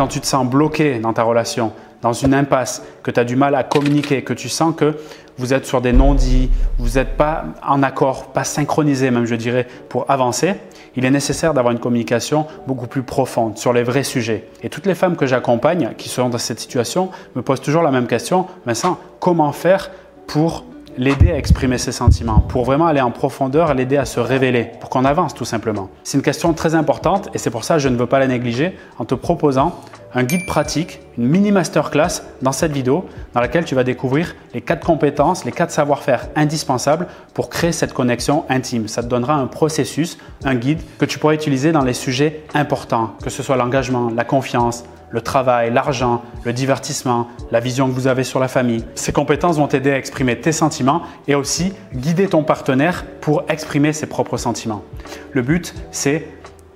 quand tu te sens bloqué dans ta relation, dans une impasse, que tu as du mal à communiquer, que tu sens que vous êtes sur des non-dits, vous n'êtes pas en accord, pas synchronisé même je dirais, pour avancer, il est nécessaire d'avoir une communication beaucoup plus profonde sur les vrais sujets. Et toutes les femmes que j'accompagne qui sont dans cette situation me posent toujours la même question, Vincent, comment faire pour l'aider à exprimer ses sentiments, pour vraiment aller en profondeur, l'aider à se révéler, pour qu'on avance tout simplement. C'est une question très importante et c'est pour ça que je ne veux pas la négliger en te proposant un guide pratique, une mini masterclass dans cette vidéo dans laquelle tu vas découvrir les quatre compétences, les quatre savoir-faire indispensables pour créer cette connexion intime. Ça te donnera un processus, un guide que tu pourras utiliser dans les sujets importants, que ce soit l'engagement, la confiance, le travail, l'argent, le divertissement, la vision que vous avez sur la famille. Ces compétences vont t'aider à exprimer tes sentiments et aussi guider ton partenaire pour exprimer ses propres sentiments. Le but, c'est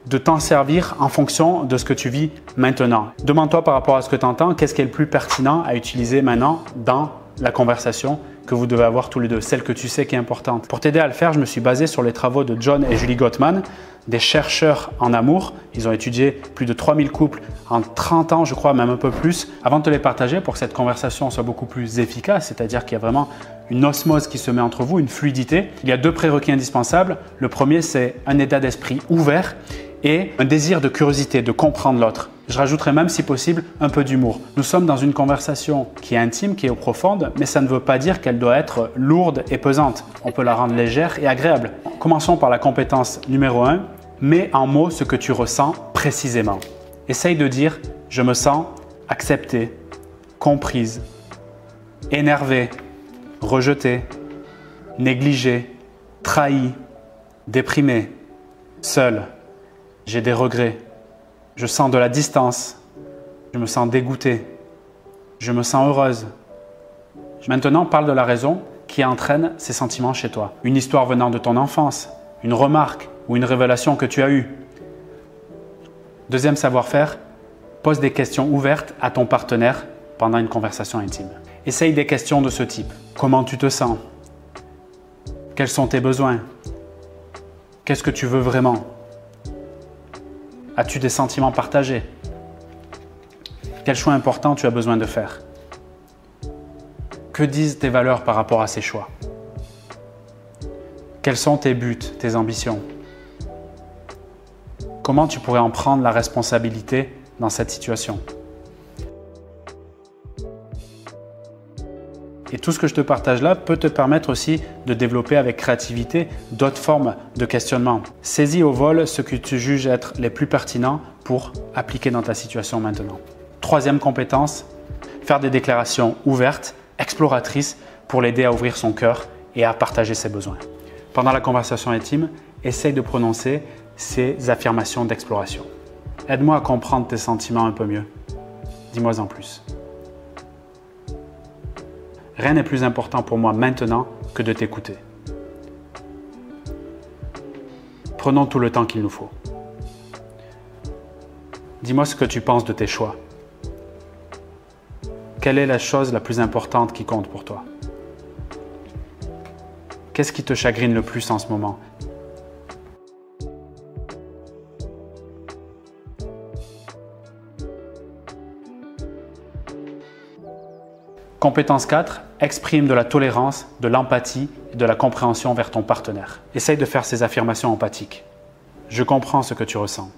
de t'en servir en fonction de ce que tu vis maintenant. Demande-toi par rapport à ce que tu entends, qu'est-ce qui est le plus pertinent à utiliser maintenant dans la conversation que vous devez avoir tous les deux, celle que tu sais qui est importante. Pour t'aider à le faire, je me suis basé sur les travaux de John et Julie Gottman, des chercheurs en amour. Ils ont étudié plus de 3000 couples en 30 ans, je crois, même un peu plus, avant de te les partager pour que cette conversation soit beaucoup plus efficace, c'est-à-dire qu'il y a vraiment une osmose qui se met entre vous, une fluidité. Il y a deux prérequis indispensables. Le premier, c'est un état d'esprit ouvert et un désir de curiosité, de comprendre l'autre. Je rajouterai même, si possible, un peu d'humour. Nous sommes dans une conversation qui est intime, qui est profonde, mais ça ne veut pas dire qu'elle doit être lourde et pesante. On peut la rendre légère et agréable. Commençons par la compétence numéro 1. Mets en mots ce que tu ressens précisément. Essaye de dire je me sens acceptée, comprise, énervée, rejetée, négligée, trahie, déprimée, seule. J'ai des regrets. Je sens de la distance. Je me sens dégoûtée. Je me sens heureuse. Maintenant, parle de la raison qui entraîne ces sentiments chez toi. Une histoire venant de ton enfance, une remarque ou une révélation que tu as eue. Deuxième savoir-faire, pose des questions ouvertes à ton partenaire pendant une conversation intime. Essaye des questions de ce type. Comment tu te sens? Quels sont tes besoins? Qu'est-ce que tu veux vraiment? As-tu des sentiments partagés? Quel choix important tu as besoin de faire? Que disent tes valeurs par rapport à ces choix? Quels sont tes buts, tes ambitions? Comment tu pourrais en prendre la responsabilité dans cette situation? Et tout ce que je te partage là peut te permettre aussi de développer avec créativité d'autres formes de questionnement. Saisis au vol ce que tu juges être les plus pertinents pour appliquer dans ta situation maintenant. Troisième compétence, faire des déclarations ouvertes, exploratrices pour l'aider à ouvrir son cœur et à partager ses besoins. Pendant la conversation intime, essaye de prononcer ces affirmations d'exploration. Aide-moi à comprendre tes sentiments un peu mieux. Dis-moi en plus. Rien n'est plus important pour moi maintenant que de t'écouter. Prenons tout le temps qu'il nous faut. Dis-moi ce que tu penses de tes choix. Quelle est la chose la plus importante qui compte pour toi? Qu'est-ce qui te chagrine le plus en ce moment? Compétence 4, exprime de la tolérance, de l'empathie et de la compréhension vers ton partenaire. Essaye de faire ces affirmations empathiques. Je comprends ce que tu ressens.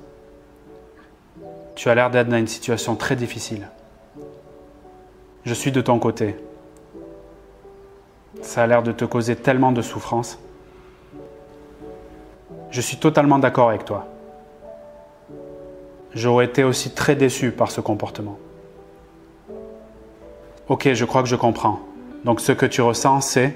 Tu as l'air d'être dans une situation très difficile. Je suis de ton côté. Ça a l'air de te causer tellement de souffrance. Je suis totalement d'accord avec toi. J'aurais été aussi très déçu par ce comportement. Ok, je crois que je comprends. Donc ce que tu ressens, c'est